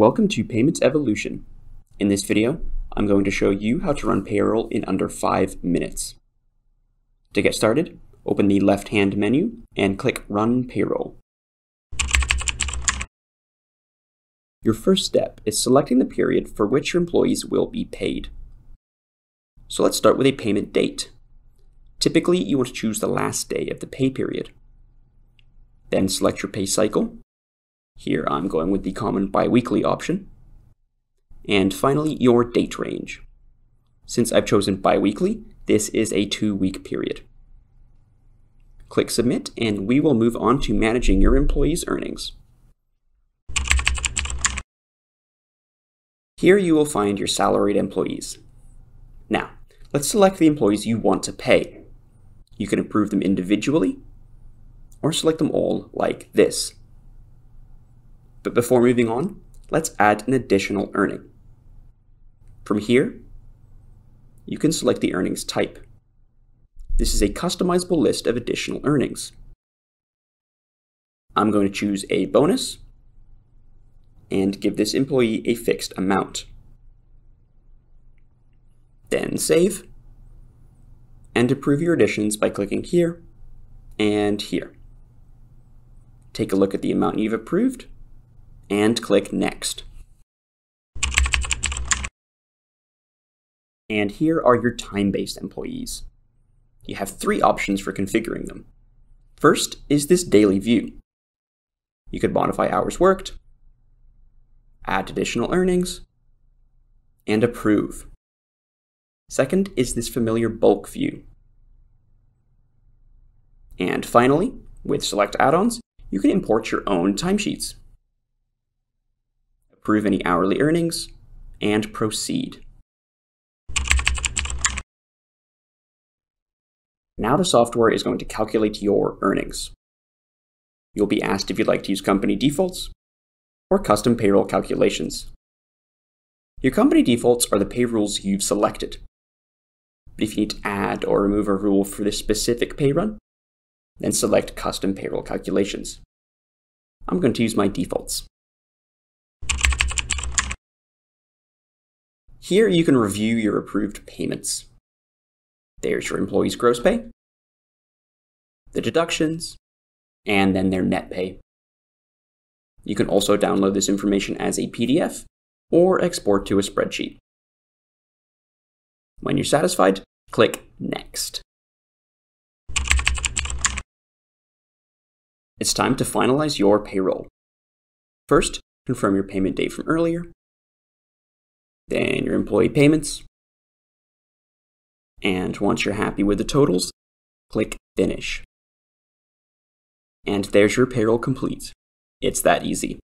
Welcome to Payments Evolution. In this video, I'm going to show you how to run payroll in under 5 minutes. To get started, open the left-hand menu and click Run Payroll. Your first step is selecting the period for which your employees will be paid. So let's start with a payment date. Typically, you want to choose the last day of the pay period. Then select your pay cycle here I'm going with the common biweekly option. And finally, your date range. Since I've chosen biweekly, this is a two-week period. Click Submit, and we will move on to managing your employees' earnings. Here you will find your salaried employees. Now, let's select the employees you want to pay. You can approve them individually, or select them all like this. But before moving on, let's add an additional earning. From here, you can select the earnings type. This is a customizable list of additional earnings. I'm going to choose a bonus and give this employee a fixed amount. Then save and approve your additions by clicking here and here. Take a look at the amount you've approved and click Next. And here are your time-based employees. You have three options for configuring them. First is this daily view. You could modify hours worked, add additional earnings, and approve. Second is this familiar bulk view. And finally, with select add-ons, you can import your own timesheets approve any hourly earnings, and proceed. Now the software is going to calculate your earnings. You'll be asked if you'd like to use company defaults or custom payroll calculations. Your company defaults are the pay rules you've selected. But if you need to add or remove a rule for this specific pay run, then select custom payroll calculations. I'm going to use my defaults. Here you can review your approved payments. There's your employee's gross pay, the deductions, and then their net pay. You can also download this information as a PDF or export to a spreadsheet. When you're satisfied, click Next. It's time to finalize your payroll. First, confirm your payment date from earlier, then your employee payments. And once you're happy with the totals, click Finish. And there's your payroll complete. It's that easy.